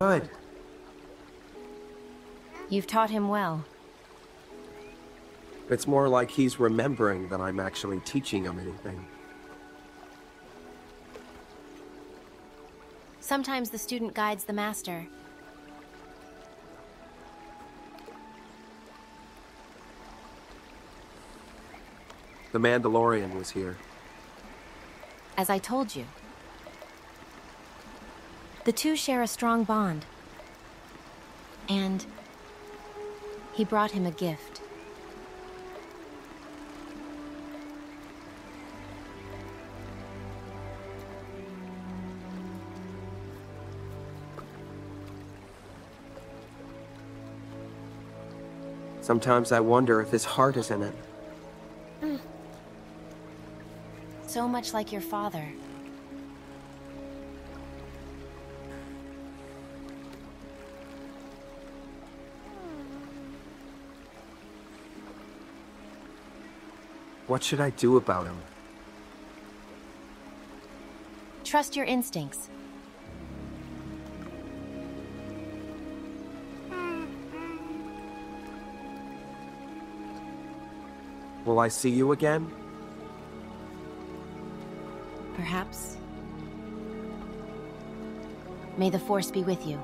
Good. You've taught him well. It's more like he's remembering than I'm actually teaching him anything. Sometimes the student guides the master. The Mandalorian was here. As I told you. The two share a strong bond. And he brought him a gift. Sometimes I wonder if his heart is in it. Mm. So much like your father. What should I do about him? Trust your instincts. Will I see you again? Perhaps. May the Force be with you.